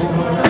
Senhor.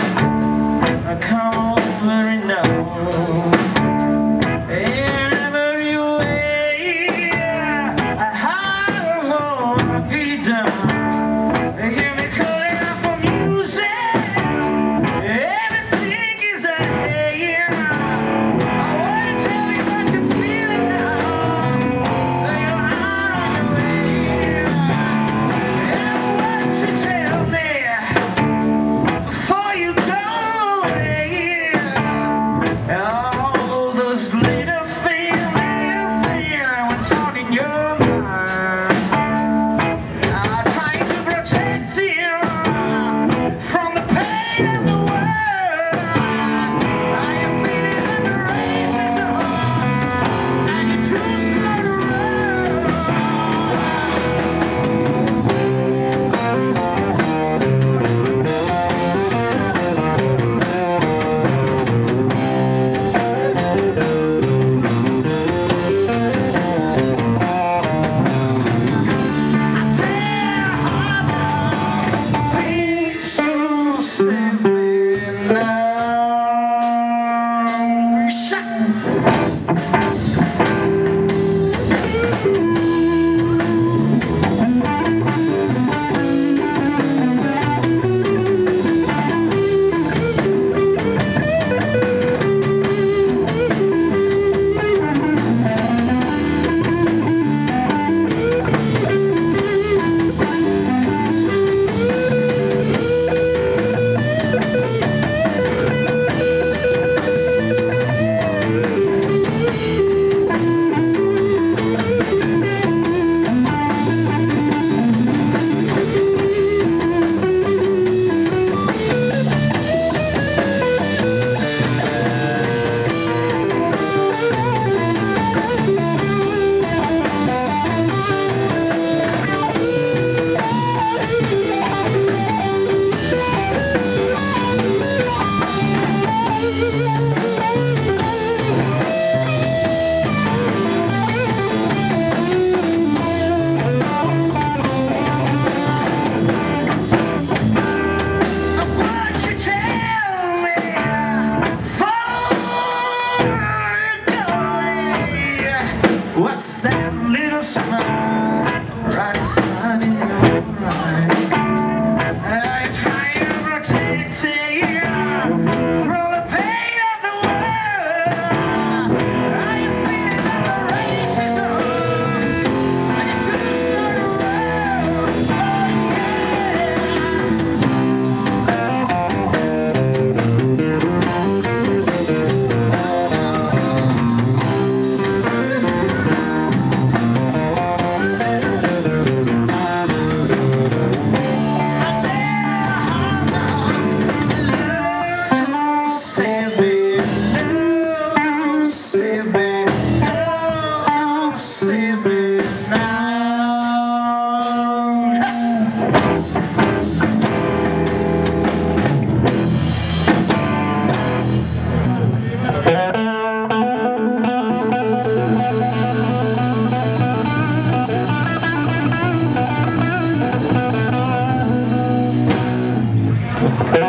There